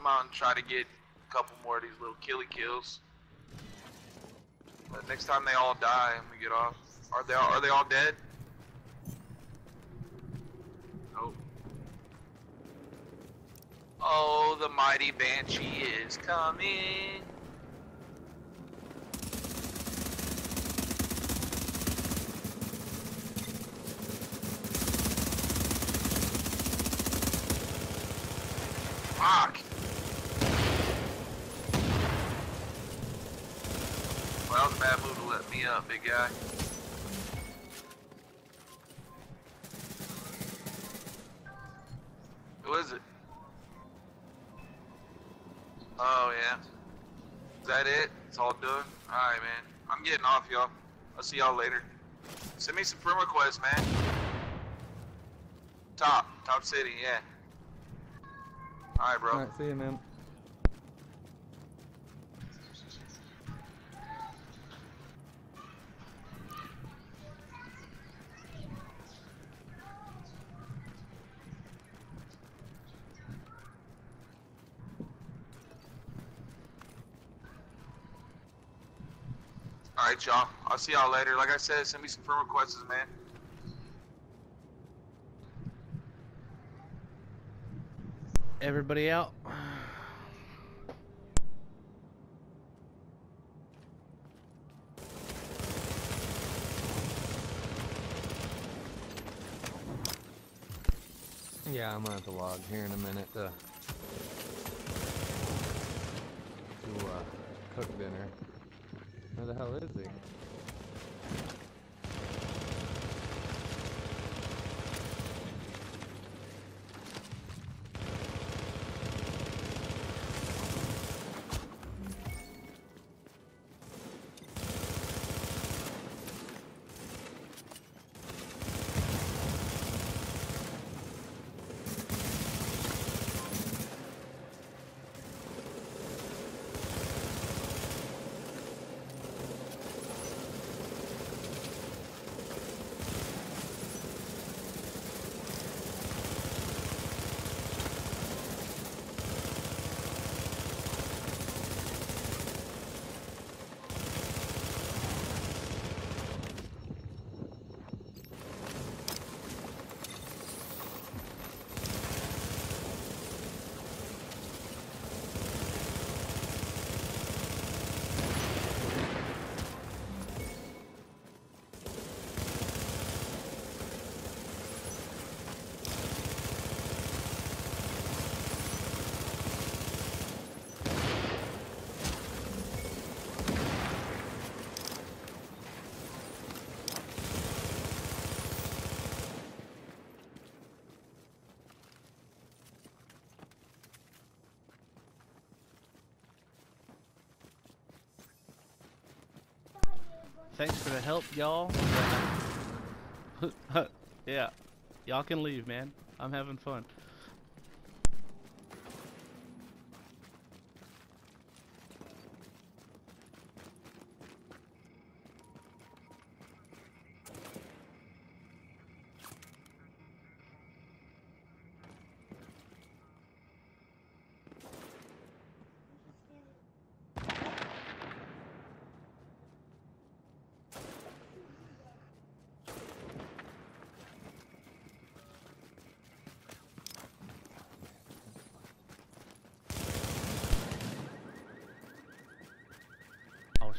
come out and try to get a couple more of these little killy kills. But next time they all die and we get off. Are they all, are they all dead? Oh. Oh, the mighty banshee is coming. Fuck. To let me up, big guy. Who is it? Oh, yeah. Is that it? It's all done? Alright, man. I'm getting off, y'all. I'll see y'all later. Send me some friend requests, man. Top. Top city, yeah. Alright, bro. Alright, see you, man. Alright, y'all. I'll see y'all later. Like I said, send me some friend requests, man. Everybody out. Yeah, I'm gonna have to log here in a minute to, to uh, cook dinner. Where the hell is he? Thanks for the help, y'all. yeah, y'all can leave, man. I'm having fun.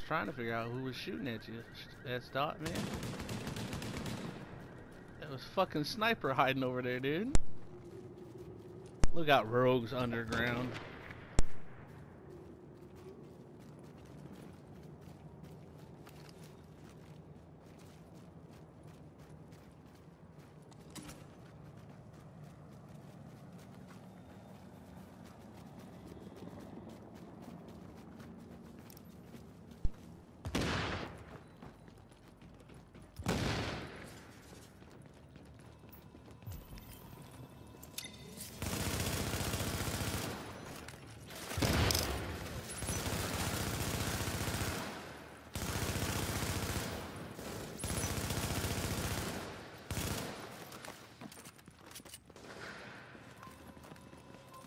Trying to figure out who was shooting at you, S dot man. That was fucking sniper hiding over there, dude. Look out, rogues underground.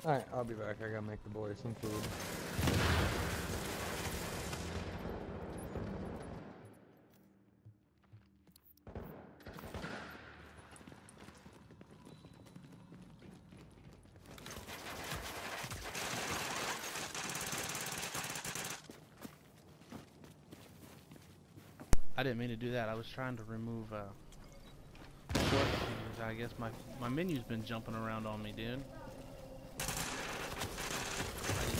Alright, I'll be back. I gotta make the boys some food. I didn't mean to do that. I was trying to remove uh. I guess my my menu's been jumping around on me, dude.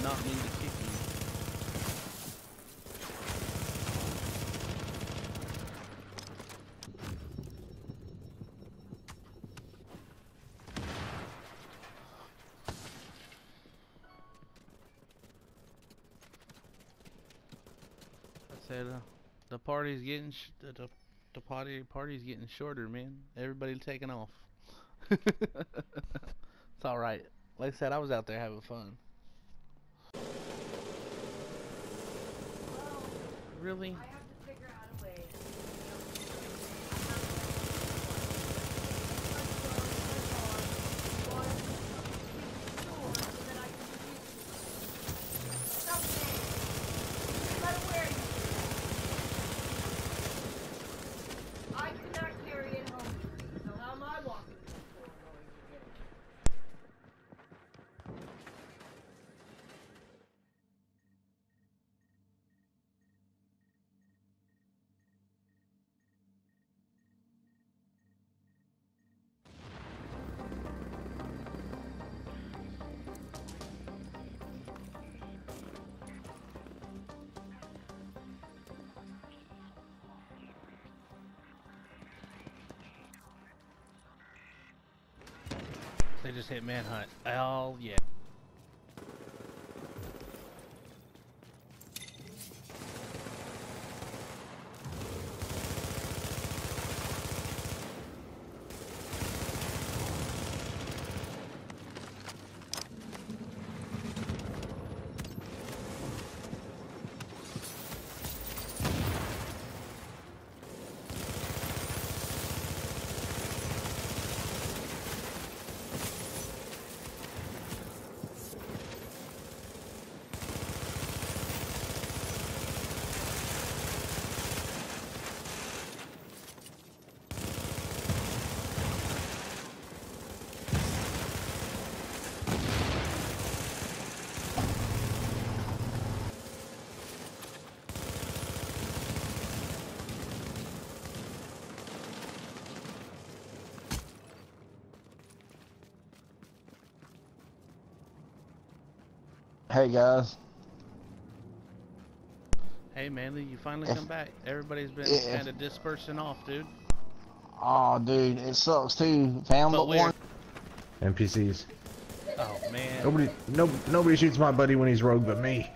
Not mean to kick you. Said uh, the party's getting the, the the party party's getting shorter, man. Everybody taking off. it's all right. Like I said, I was out there having fun. Really? They just hit manhunt. Oh yeah. Hey guys. Hey Manly, you finally If- come back. Everybody's been if- kind of dispersing off, dude. Oh dude, it sucks too. Found But but one. NPCs. Oh man. Nobody, no, nobody shoots my buddy when he's rogue but me.